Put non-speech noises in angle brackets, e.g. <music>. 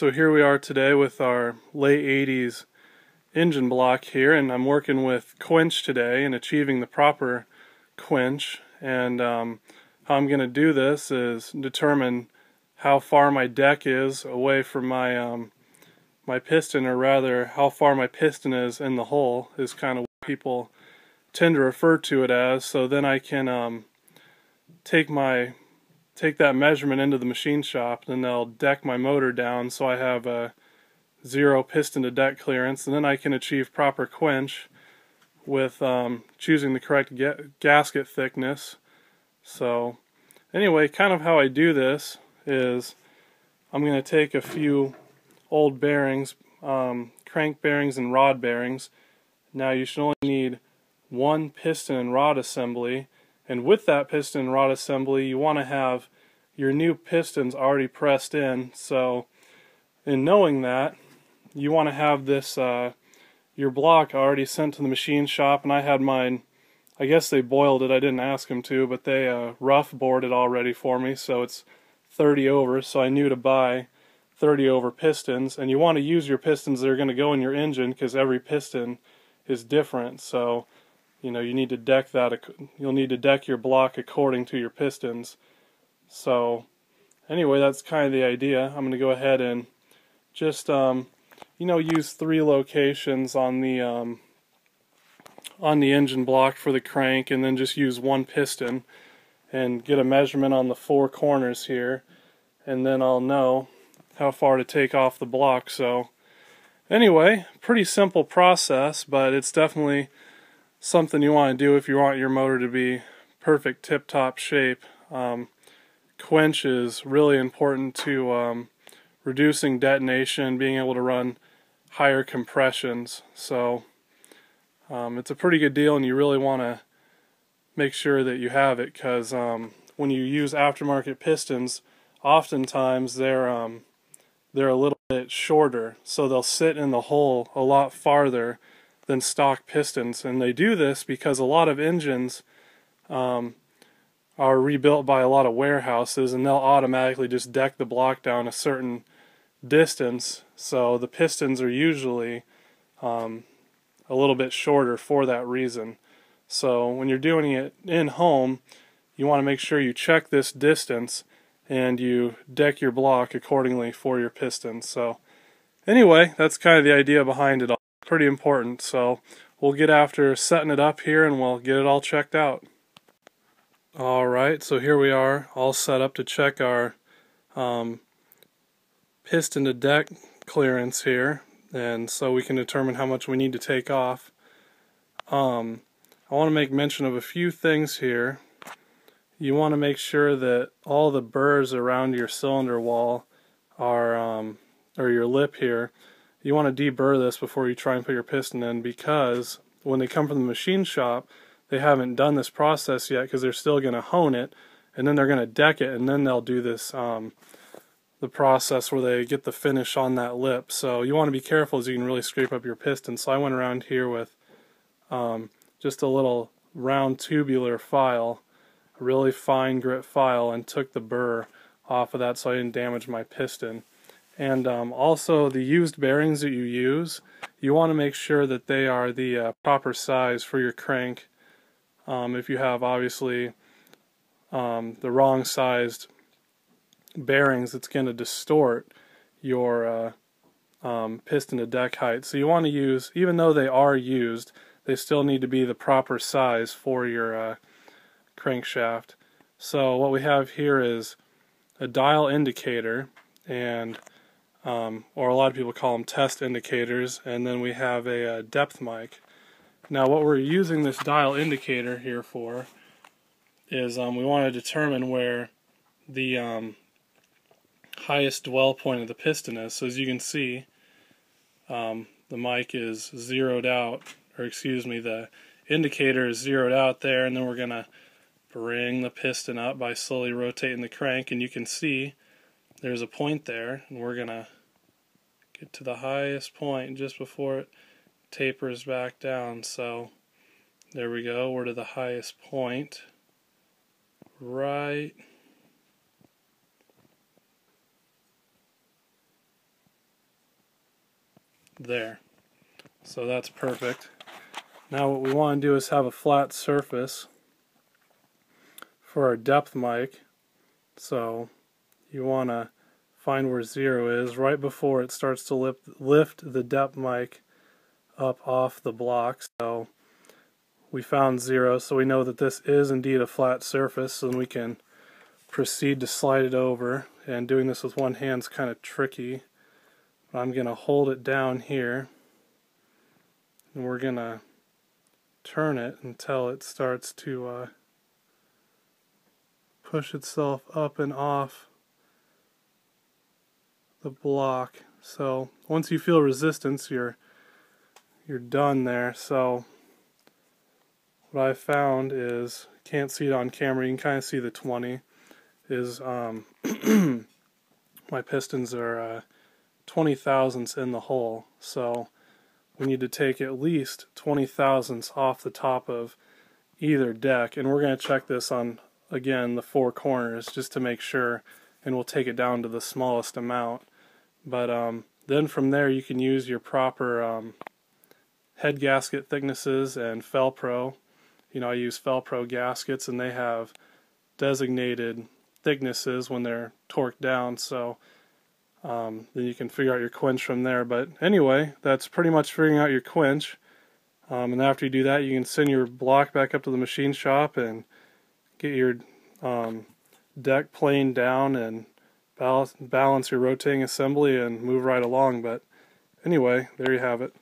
so here we are today with our late 80s engine block here and I'm working with quench today and achieving the proper quench. And um, how I'm going to do this is determine how far my deck is away from my um, my piston or rather how far my piston is in the hole is kind of what people tend to refer to it as. So then I can um, take my take that measurement into the machine shop and they'll deck my motor down so I have a zero piston to deck clearance and then I can achieve proper quench with um, choosing the correct ga gasket thickness. So anyway kind of how I do this is I'm going to take a few old bearings um, crank bearings and rod bearings. Now you should only need one piston and rod assembly and with that piston rod assembly, you want to have your new pistons already pressed in. So, in knowing that, you want to have this uh, your block already sent to the machine shop. And I had mine. I guess they boiled it. I didn't ask them to, but they uh, rough bored it already for me. So it's 30 over. So I knew to buy 30 over pistons. And you want to use your pistons that are going to go in your engine because every piston is different. So you know you need to deck that you'll need to deck your block according to your pistons. So anyway that's kind of the idea. I'm going to go ahead and just um, you know use three locations on the um, on the engine block for the crank and then just use one piston and get a measurement on the four corners here. And then I'll know how far to take off the block. So anyway pretty simple process but it's definitely something you want to do if you want your motor to be perfect tip-top shape. Um, quench is really important to um, reducing detonation, being able to run higher compressions. So um, it's a pretty good deal and you really want to make sure that you have it because um, when you use aftermarket pistons, oftentimes they're um, they're a little bit shorter, so they'll sit in the hole a lot farther than stock pistons. And they do this because a lot of engines um, are rebuilt by a lot of warehouses and they'll automatically just deck the block down a certain distance. So the pistons are usually um, a little bit shorter for that reason. So when you're doing it in home, you want to make sure you check this distance and you deck your block accordingly for your pistons. So anyway, that's kind of the idea behind it all pretty important. So we'll get after setting it up here and we'll get it all checked out. Alright, so here we are all set up to check our um, piston to deck clearance here and so we can determine how much we need to take off. Um, I want to make mention of a few things here. You want to make sure that all the burrs around your cylinder wall are, um, or your lip here, you want to deburr this before you try and put your piston in because when they come from the machine shop, they haven't done this process yet because they're still going to hone it and then they're going to deck it and then they'll do this um, the process where they get the finish on that lip. So you want to be careful as you can really scrape up your piston. So I went around here with um, just a little round tubular file, a really fine grit file, and took the burr off of that so I didn't damage my piston. And um, also the used bearings that you use, you want to make sure that they are the uh, proper size for your crank. Um, if you have obviously um, the wrong sized bearings, it's going to distort your uh, um, piston to deck height. So you want to use, even though they are used, they still need to be the proper size for your uh, crankshaft. So what we have here is a dial indicator and um, or a lot of people call them test indicators, and then we have a, a uh, depth mic. Now what we're using this dial indicator here for is um, we want to determine where the um, highest dwell point of the piston is. So as you can see, um, the mic is zeroed out, or excuse me, the indicator is zeroed out there, and then we're going to bring the piston up by slowly rotating the crank, and you can see there's a point there and we're gonna get to the highest point just before it tapers back down so there we go we're to the highest point right there. So that's perfect. Now what we want to do is have a flat surface for our depth mic. So you want to find where zero is right before it starts to lift, lift the depth mic up off the block. So we found zero, so we know that this is indeed a flat surface, and we can proceed to slide it over. And doing this with one hand is kind of tricky. I'm going to hold it down here, and we're going to turn it until it starts to uh, push itself up and off the block. So once you feel resistance, you're you're done there. So what I found is can't see it on camera. You can kind of see the 20. Is um, <clears throat> my pistons are uh, 20 thousandths in the hole. So we need to take at least 20 thousandths off the top of either deck, and we're going to check this on again the four corners just to make sure, and we'll take it down to the smallest amount. But um, then from there you can use your proper um, head gasket thicknesses and Fel-Pro. You know, I use Fel-Pro gaskets and they have designated thicknesses when they're torqued down, so um, then you can figure out your quench from there. But anyway, that's pretty much figuring out your quench. Um, and after you do that, you can send your block back up to the machine shop and get your um, deck plane down and balance, balance your rotating assembly and move right along. But anyway, there you have it.